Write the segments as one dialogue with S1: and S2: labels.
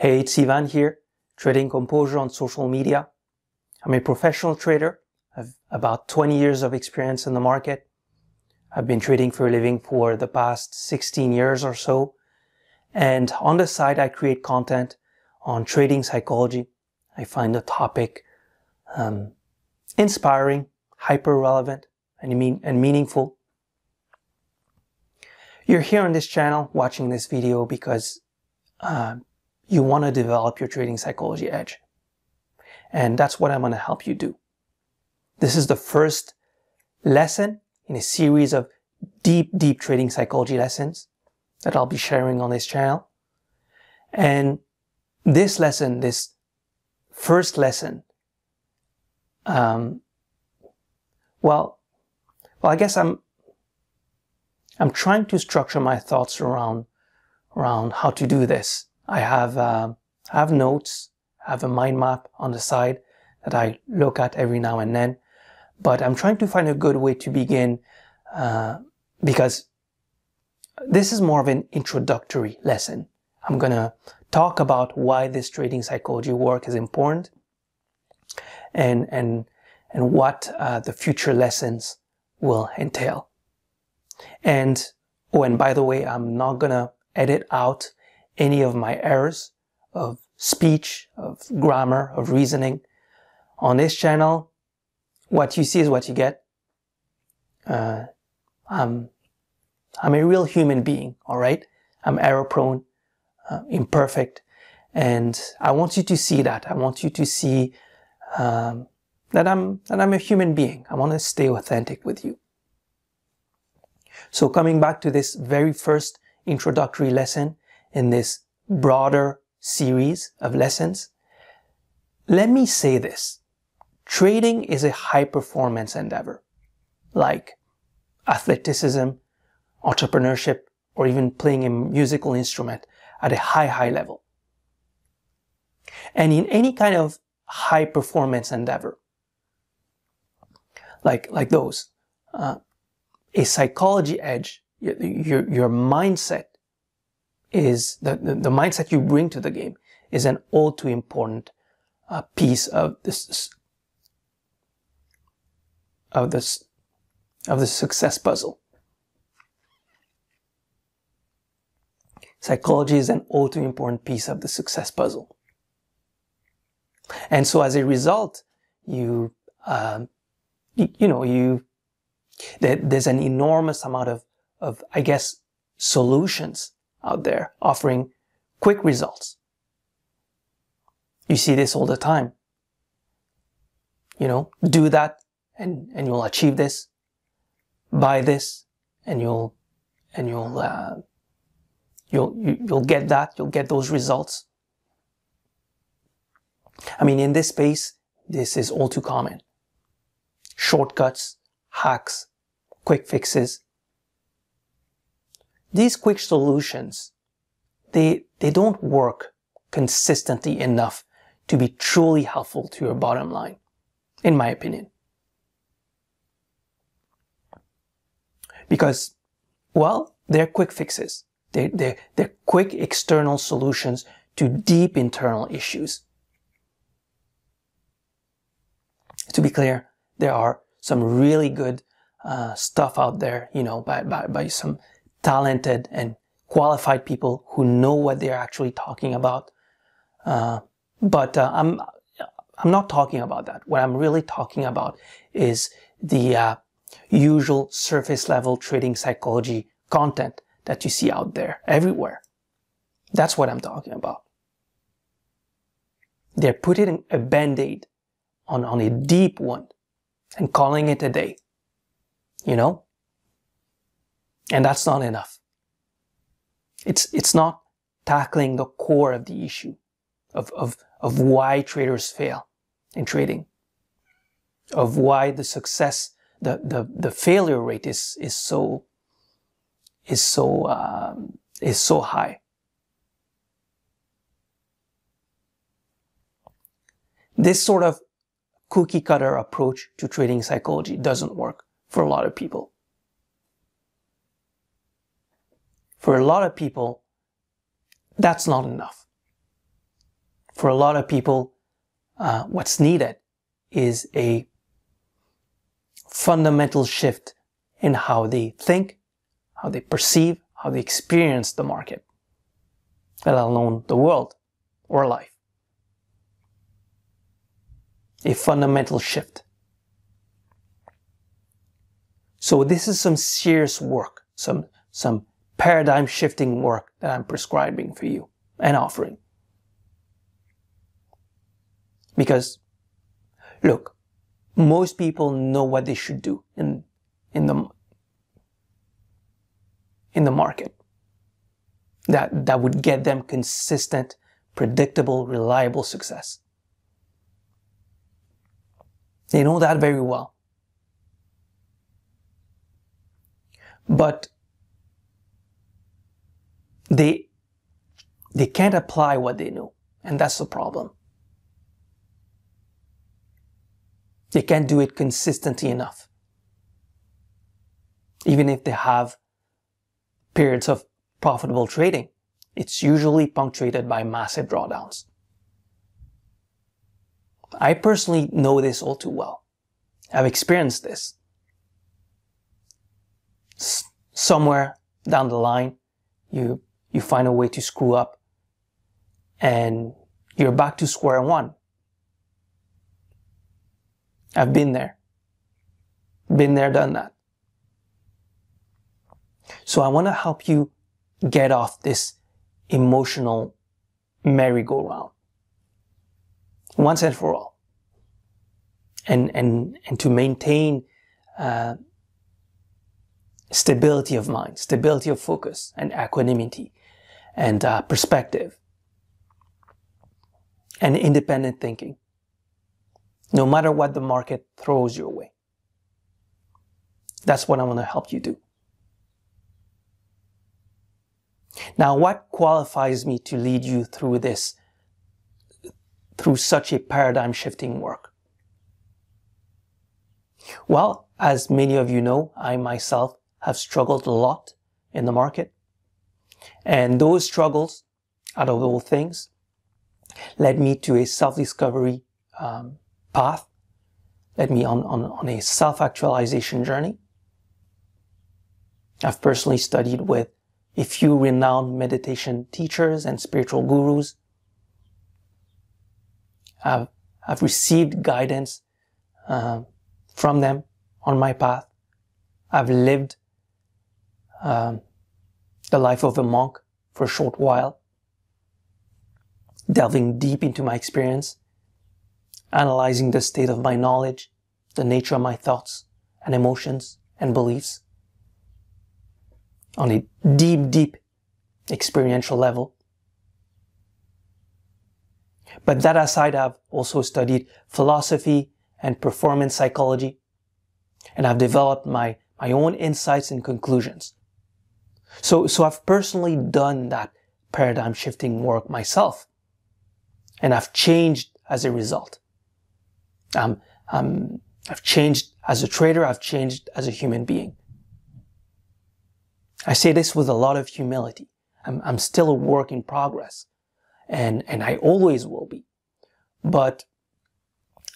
S1: Hey, it's Yvan here, trading composure on social media. I'm a professional trader. I've about 20 years of experience in the market. I've been trading for a living for the past 16 years or so. And on the side, I create content on trading psychology. I find the topic um, inspiring, hyper relevant, and, mean, and meaningful. You're here on this channel watching this video because uh, you want to develop your trading psychology edge. And that's what I'm going to help you do. This is the first lesson in a series of deep, deep trading psychology lessons that I'll be sharing on this channel. And this lesson, this first lesson, um, well, well, I guess I'm, I'm trying to structure my thoughts around, around how to do this I have, uh, I have notes, I have a mind map on the side that I look at every now and then. But I'm trying to find a good way to begin uh, because this is more of an introductory lesson. I'm going to talk about why this trading psychology work is important and, and, and what uh, the future lessons will entail. And, oh, and by the way, I'm not going to edit out any of my errors of speech, of grammar, of reasoning. On this channel, what you see is what you get. Uh, I'm, I'm a real human being, alright? I'm error prone, uh, imperfect, and I want you to see that. I want you to see um, that I'm that I'm a human being. I want to stay authentic with you. So coming back to this very first introductory lesson, in this broader series of lessons, let me say this. Trading is a high performance endeavor, like athleticism, entrepreneurship, or even playing a musical instrument at a high, high level. And in any kind of high performance endeavor, like, like those, uh, a psychology edge, your, your, your mindset is the, the, mindset you bring to the game is an all too important uh, piece of this of this of the success puzzle. Psychology is an all too important piece of the success puzzle. And so as a result, you, um, you, you, know, you, there, there's an enormous amount of, of, I guess, solutions out there offering quick results. You see this all the time. You know, do that and, and you'll achieve this. Buy this and you'll, and you'll, uh, you'll, you, will you will get that. You'll get those results. I mean, in this space, this is all too common. Shortcuts, hacks, quick fixes, these quick solutions, they, they don't work consistently enough to be truly helpful to your bottom line, in my opinion. Because, well, they're quick fixes. They're, they're, they're quick external solutions to deep internal issues. To be clear, there are some really good uh, stuff out there, you know, by, by, by some talented and qualified people who know what they're actually talking about. Uh, but uh, I'm I'm not talking about that. What I'm really talking about is the uh, usual surface level trading psychology content that you see out there everywhere. That's what I'm talking about. They're putting a band-aid on, on a deep one and calling it a day. You know? And that's not enough. It's, it's not tackling the core of the issue of, of, of why traders fail in trading, of why the success, the, the, the failure rate is, is so, is so, um, is so high. This sort of cookie cutter approach to trading psychology doesn't work for a lot of people. For a lot of people, that's not enough. For a lot of people, uh, what's needed is a fundamental shift in how they think, how they perceive, how they experience the market, let alone the world or life. A fundamental shift. So this is some serious work, some, some paradigm shifting work that I'm prescribing for you and offering. Because, look, most people know what they should do in, in the, in the market. That, that would get them consistent, predictable, reliable success. They know that very well. But they, they can't apply what they know. And that's the problem. They can't do it consistently enough. Even if they have periods of profitable trading, it's usually punctuated by massive drawdowns. I personally know this all too well. I've experienced this. S- somewhere down the line, you, you find a way to screw up and you're back to square one. I've been there. Been there, done that. So I want to help you get off this emotional merry-go-round once and for all. And, and, and to maintain uh, stability of mind, stability of focus, and equanimity, and uh, perspective, and independent thinking, no matter what the market throws your way. That's what I want to help you do. Now, what qualifies me to lead you through this through such a paradigm shifting work? Well, as many of you know, I myself have struggled a lot in the market. And those struggles, out of all things, led me to a self-discovery um, path, led me on, on, on a self-actualization journey. I've personally studied with a few renowned meditation teachers and spiritual gurus I've, I've received guidance uh, from them on my path. I've lived um, the life of a monk for a short while, delving deep into my experience, analyzing the state of my knowledge, the nature of my thoughts and emotions and beliefs on a deep, deep experiential level. But that aside, I've also studied philosophy and performance psychology, and I've developed my, my own insights and conclusions. So, so I've personally done that paradigm shifting work myself, and I've changed as a result. Um, um, I've changed as a trader, I've changed as a human being. I say this with a lot of humility. I'm, I'm still a work in progress and, and I always will be. But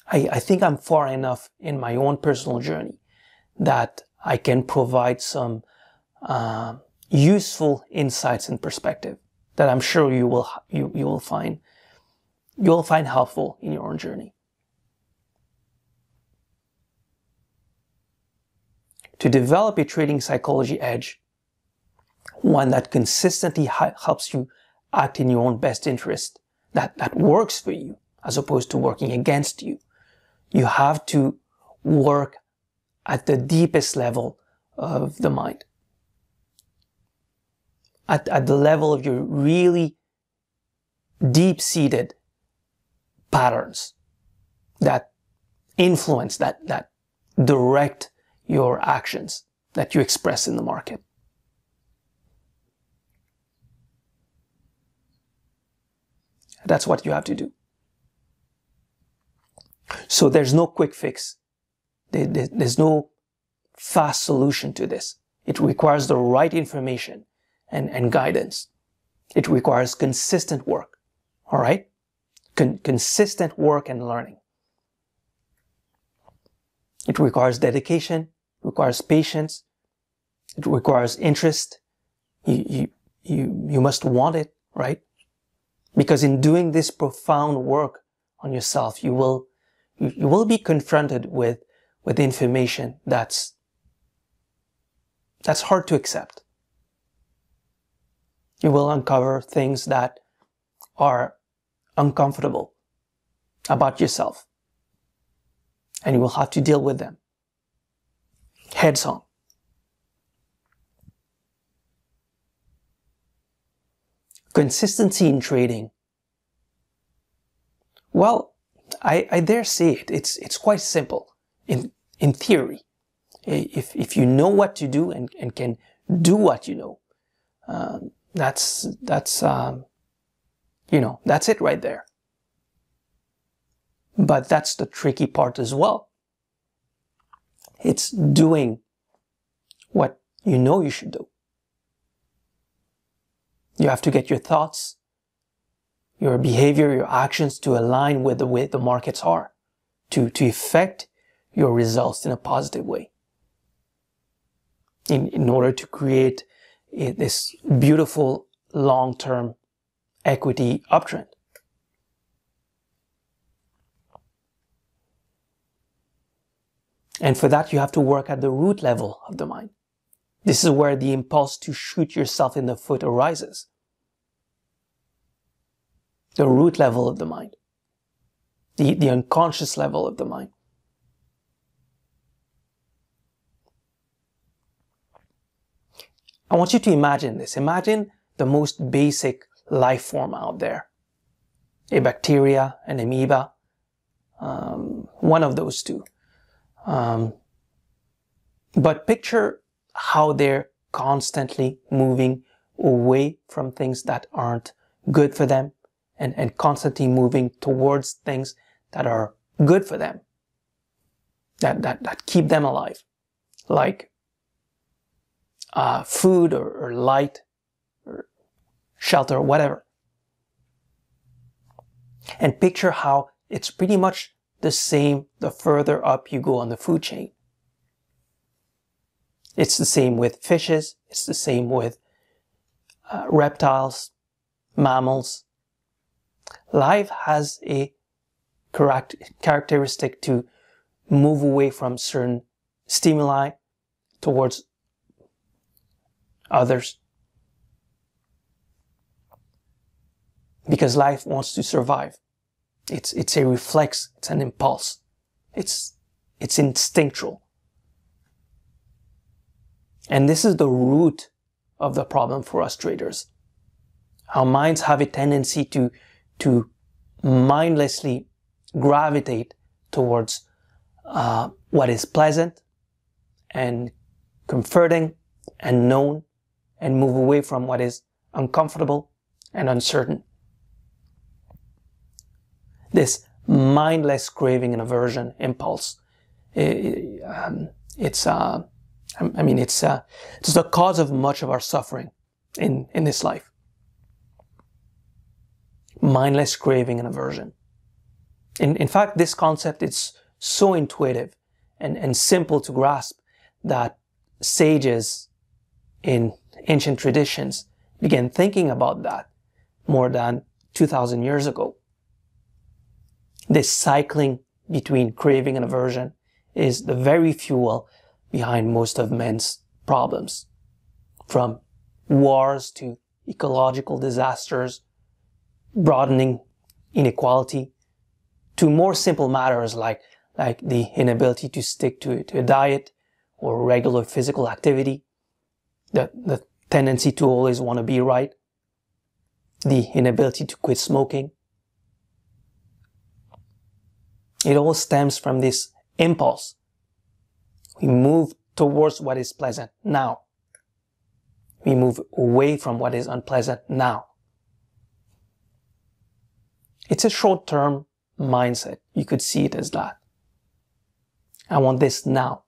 S1: I, I think I'm far enough in my own personal journey that I can provide some uh, useful insights and perspective that I'm sure you will you, you will find you will find helpful in your own journey. To develop a trading psychology edge, one that consistently helps you act in your own best interest, that, that works for you, as opposed to working against you. You have to work at the deepest level of the mind. At, at the level of your really deep-seated patterns that influence, that, that direct your actions that you express in the market. That's what you have to do. So there's no quick fix. There's no fast solution to this. It requires the right information and, and guidance. It requires consistent work. All right. con- consistent work and learning. It requires dedication, requires patience, it requires interest. You, you, you, you must want it, right? Because in doing this profound work on yourself, you will, you, you will be confronted with, with information that's, that's hard to accept. You will uncover things that are uncomfortable about yourself. And you will have to deal with them heads on. Consistency in trading. Well, I, I dare say it. It's, it's quite simple in, in theory. If, if you know what to do and, and can do what you know, uh, that's, that's, um, you know, that's it right there. But that's the tricky part as well. It's doing what you know you should do. You have to get your thoughts, your behavior, your actions to align with the way the markets are, to, to affect your results in a positive way. In, in order to create this beautiful long-term equity uptrend. And for that, you have to work at the root level of the mind. This is where the impulse to shoot yourself in the foot arises. The root level of the mind. The, the unconscious level of the mind. I want you to imagine this. Imagine the most basic life form out there. A bacteria, an amoeba, um, one of those two. Um, but picture how they're constantly moving away from things that aren't good for them and, and constantly moving towards things that are good for them, that, that, that keep them alive, like uh, food or, or light or shelter or whatever. And picture how it's pretty much the same the further up you go on the food chain. It's the same with fishes. It's the same with uh, reptiles, mammals. Life has a characteristic to move away from certain stimuli towards others. Because life wants to survive. It's, it's a reflex. It's an impulse. It's, it's instinctual. And this is the root of the problem for us traders. Our minds have a tendency to, to mindlessly gravitate towards uh, what is pleasant and comforting and known and move away from what is uncomfortable and uncertain. This mindless craving and aversion impulse, um, it's, uh, I mean, it's, uh, it's the cause of much of our suffering in, in this life. Mindless craving and aversion. In, in fact, this concept is so intuitive and, and simple to grasp that sages in ancient traditions began thinking about that more than 2000 years ago. This cycling between craving and aversion is the very fuel behind most of men's problems. From wars to ecological disasters, broadening inequality, to more simple matters like, like the inability to stick to, to a diet or regular physical activity, the, the tendency to always want to be right, the inability to quit smoking. It all stems from this impulse we move towards what is pleasant now. We move away from what is unpleasant now. It's a short-term mindset. You could see it as that. I want this now.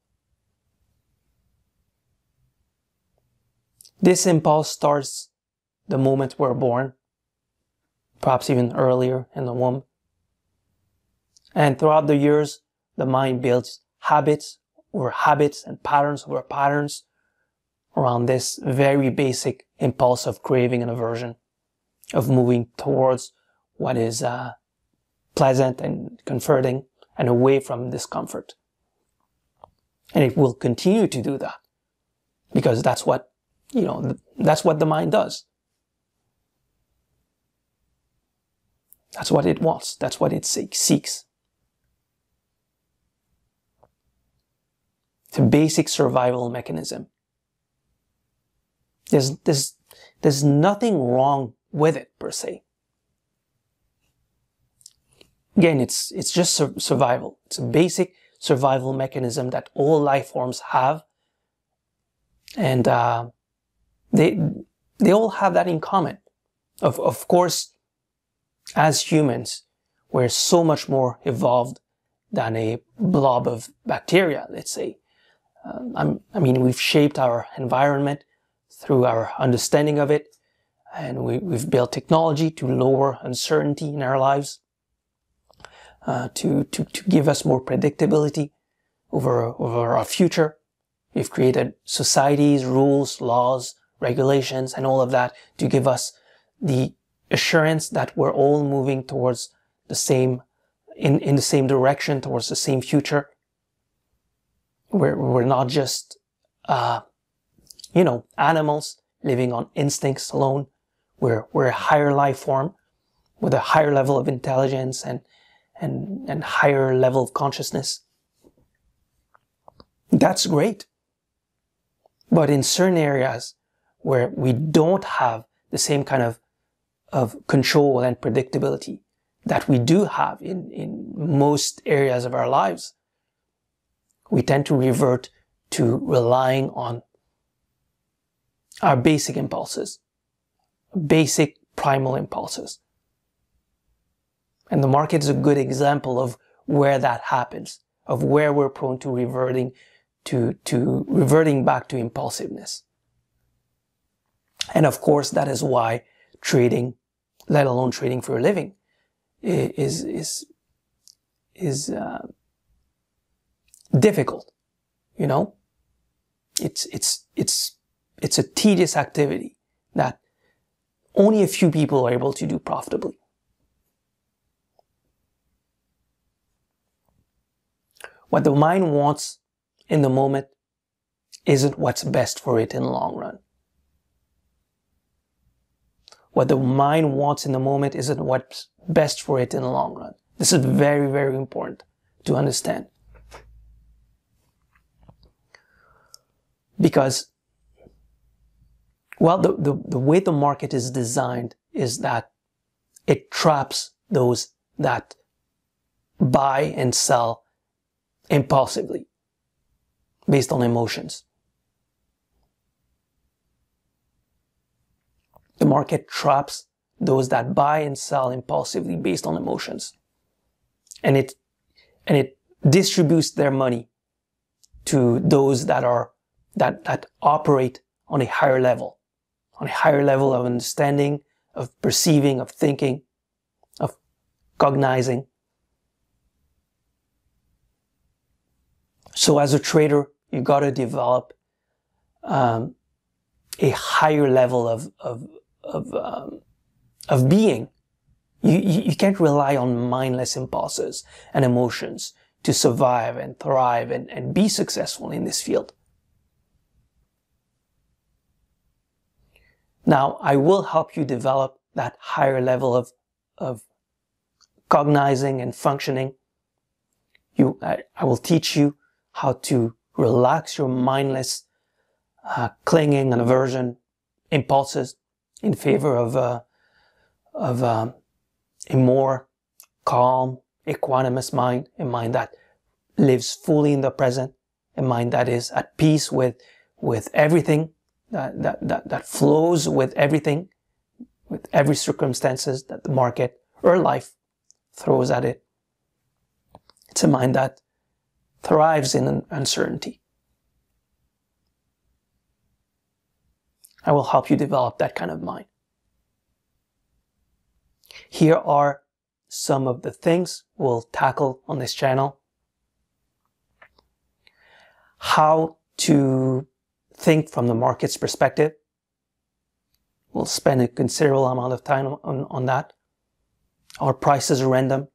S1: This impulse starts the moment we're born, perhaps even earlier in the womb, And throughout the years, the mind builds habits over habits and patterns over patterns around this very basic impulse of craving and aversion, of moving towards what is uh, pleasant and comforting and away from discomfort. And it will continue to do that because that's what, you know, that's what the mind does. That's what it wants. That's what it seeks. It's a basic survival mechanism. There's, there's, there's nothing wrong with it per se. Again, it's, it's just sur- survival. It's a basic survival mechanism that all life forms have. And, uh, they, they all have that in common. Of, of course, as humans, we're so much more evolved than a blob of bacteria, let's say. Um, i mean, we've shaped our environment through our understanding of it, and we, have built technology to lower uncertainty in our lives, uh, to, to, to give us more predictability over, over our future. We've created societies, rules, laws, regulations, and all of that to give us the assurance that we're all moving towards the same, in, in the same direction, towards the same future. We're, we're not just, uh, you know, animals living on instincts alone. We're, we're a higher life form with a higher level of intelligence and, and, and higher level of consciousness. That's great. But in certain areas where we don't have the same kind of, of control and predictability that we do have in, in most areas of our lives, we tend to revert to relying on our basic impulses, basic primal impulses. And the market is a good example of where that happens, of where we're prone to reverting to, to reverting back to impulsiveness. And of course, that is why trading, let alone trading for a living, is, is, is, uh, difficult. You know, it's, it's, it's, it's a tedious activity that only a few people are able to do profitably. What the mind wants in the moment isn't what's best for it in the long run. What the mind wants in the moment isn't what's best for it in the long run. This is very, very important to understand. because well the, the, the way the market is designed is that it traps those that buy and sell impulsively based on emotions. The market traps those that buy and sell impulsively based on emotions. And it, and it distributes their money to those that are that, that operate on a higher level, on a higher level of understanding, of perceiving, of thinking, of cognizing. So as a trader, you got to develop um, a higher level of of of um, of being. You, you you can't rely on mindless impulses and emotions to survive and thrive and, and be successful in this field. Now, I will help you develop that higher level of, of cognizing and functioning. You, I, I will teach you how to relax your mindless uh, clinging and aversion impulses in favor of, uh, of um, a more calm, equanimous mind, a mind that lives fully in the present, a mind that is at peace with, with everything that, that, that, that flows with everything, with every circumstances that the market or life throws at it. It's a mind that thrives in uncertainty. I will help you develop that kind of mind. Here are some of the things we'll tackle on this channel. How to think from the market's perspective. We'll spend a considerable amount of time on, on that. Are prices random?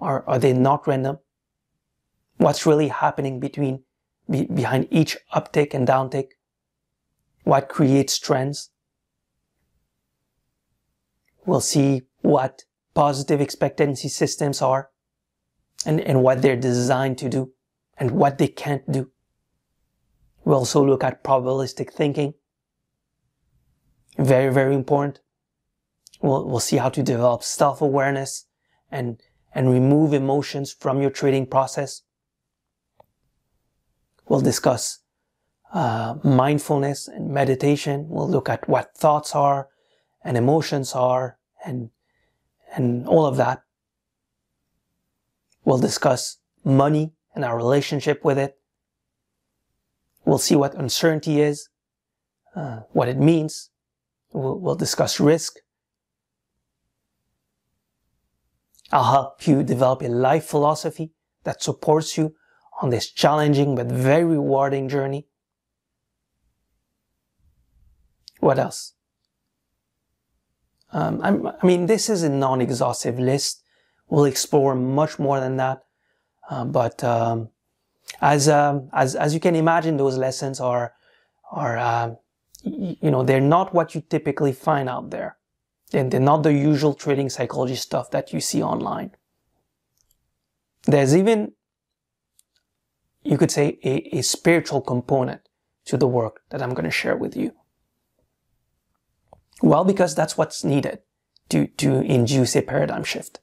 S1: Are, are they not random? What's really happening between, be, behind each uptick and downtick? What creates trends? We'll see what positive expectancy systems are and, and what they're designed to do and what they can't do. We'll also look at probabilistic thinking. Very, very important. We'll, we'll see how to develop self-awareness and, and remove emotions from your trading process. We'll discuss uh, mindfulness and meditation. We'll look at what thoughts are and emotions are and, and all of that. We'll discuss money and our relationship with it. We'll see what uncertainty is, uh, what it means. We'll, we'll discuss risk. I'll help you develop a life philosophy that supports you on this challenging but very rewarding journey. What else? Um, i mean, this is a non-exhaustive list. We'll explore much more than that. Uh, but um, as um, as as you can imagine, those lessons are are uh, you know they're not what you typically find out there. And they're not the usual trading psychology stuff that you see online. There's even, you could say, a, a spiritual component to the work that I'm going to share with you. Well, because that's what's needed to, to induce a paradigm shift.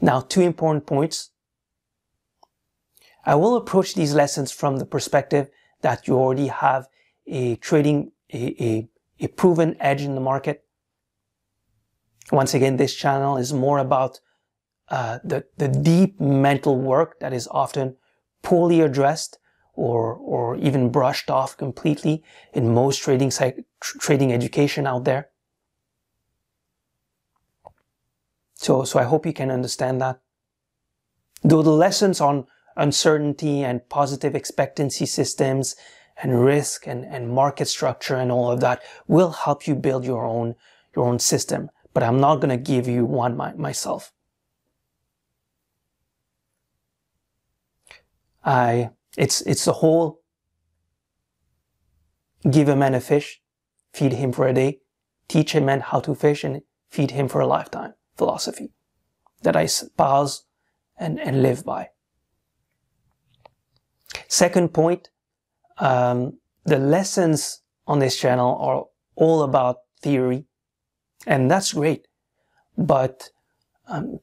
S1: Now, two important points. I will approach these lessons from the perspective that you already have a trading, a, a, a proven edge in the market. Once again, this channel is more about uh, the, the deep mental work that is often poorly addressed or, or even brushed off completely in most trading, trading education out there. So, so I hope you can understand that. Though the lessons on uncertainty and positive expectancy systems and risk and, and market structure and all of that will help you build your own, your own system. But I'm not going to give you one my, myself. I, it's, it's the whole give a man a fish, feed him for a day, teach a man how to fish and feed him for a lifetime philosophy that I espouse and, and live by. Second point, um, the lessons on this channel are all about theory, and that's great. But um,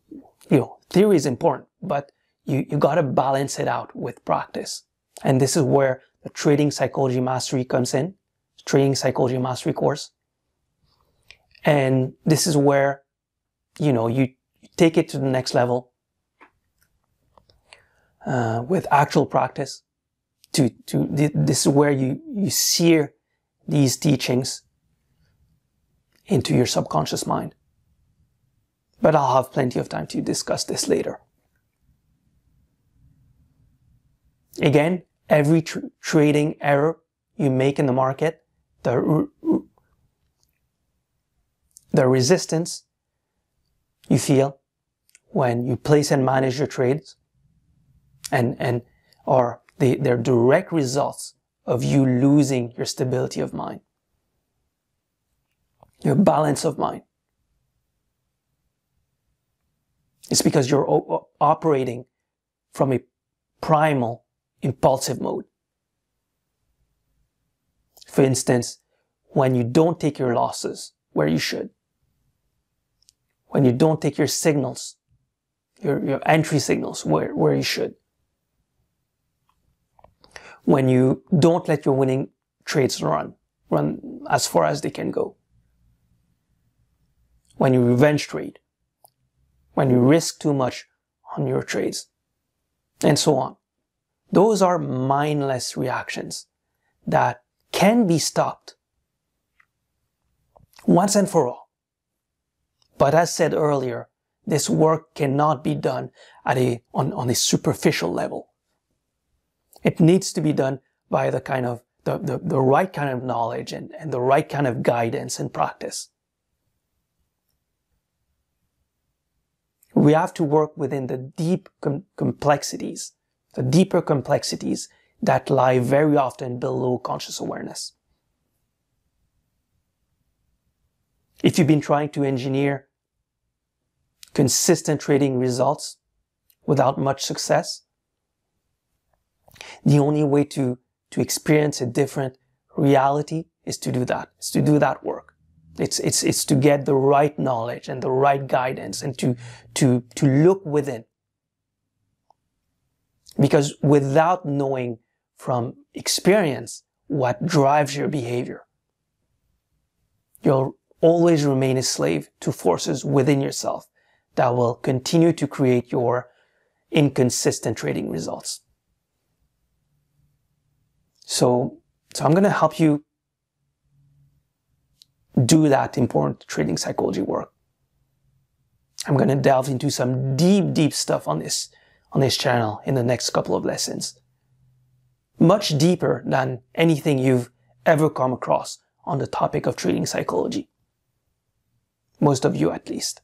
S1: you know, theory is important, but you you got to balance it out with practice, and this is where the Trading Psychology Mastery comes in, Trading Psychology Mastery course, and this is where you know you, take it to the next level uh, with actual practice to, to, this is where you, you sear these teachings into your subconscious mind. But I'll have plenty of time to discuss this later. Again, every tr trading error you make in the market, the, the resistance you feel when you place and manage your trades and, and, or they, they're direct results of you losing your stability of mind, your balance of mind. It's because you're operating from a primal, impulsive mode. For instance, when you don't take your losses where you should, when you don't take your signals, your, your entry signals where, where you should, when you don't let your winning trades run, run as far as they can go. When you revenge trade, when you risk too much on your trades, and so on. Those are mindless reactions that can be stopped once and for all. But as said earlier, this work cannot be done at a, on, on a superficial level. It needs to be done by the kind of, the, the, the right kind of knowledge and, and the right kind of guidance and practice. We have to work within the deep com- complexities, the deeper complexities that lie very often below conscious awareness. If you've been trying to engineer consistent trading results without much success, the only way to, to experience a different reality is to do that, is to do that work. It's, it's, it's to get the right knowledge and the right guidance and to, to, to look within. Because without knowing from experience what drives your behavior, you'll always remain a slave to forces within yourself that will continue to create your inconsistent trading results. So, so I'm going to help you do that important trading psychology work. I'm going to delve into some deep, deep stuff on this, on this channel in the next couple of lessons. Much deeper than anything you've ever come across on the topic of trading psychology. Most of you at least.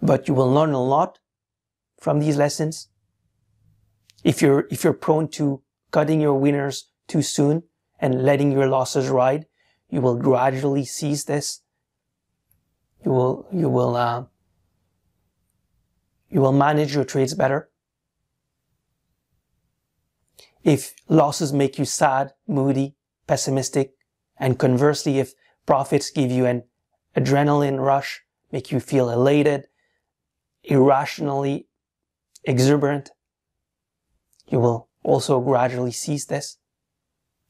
S1: But you will learn a lot from these lessons. If you're, if you're prone to cutting your winners too soon and letting your losses ride, you will gradually seize this. You will, you will, uh, you will manage your trades better. If losses make you sad, moody, pessimistic, and conversely, if profits give you an adrenaline rush, make you feel elated, irrationally exuberant, you will also gradually cease this.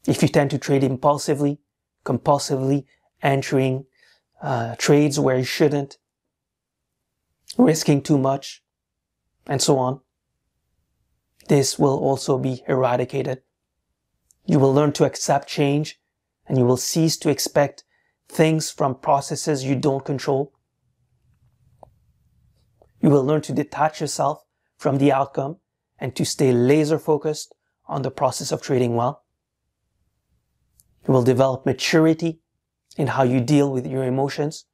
S1: If you tend to trade impulsively, compulsively, entering uh, trades where you shouldn't, risking too much, and so on, this will also be eradicated. You will learn to accept change and you will cease to expect things from processes you don't control. You will learn to detach yourself from the outcome and to stay laser focused on the process of trading well. You will develop maturity in how you deal with your emotions.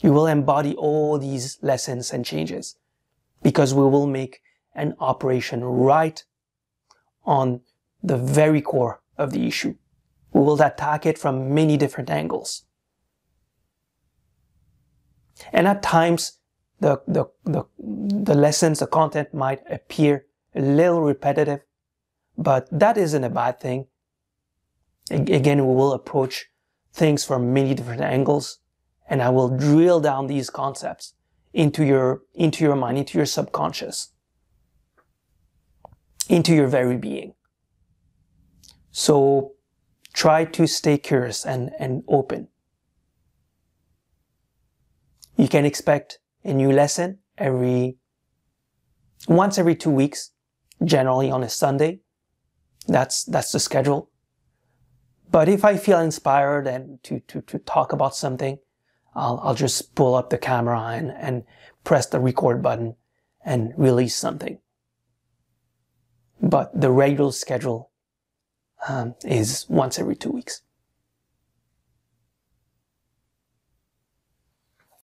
S1: You will embody all these lessons and changes because we will make an operation right on the very core of the issue. We will attack it from many different angles. And at times, the, the, the, the lessons, the content might appear a little repetitive, but that isn't a bad thing Again, we will approach things from many different angles and I will drill down these concepts into your, into your mind, into your subconscious, into your very being. So try to stay curious and, and open. You can expect a new lesson every, once every two weeks, generally on a Sunday. That's, that's the schedule. But if I feel inspired and to, to, to talk about something, I'll, I'll just pull up the camera and, and press the record button and release something. But the regular schedule um, is once every two weeks.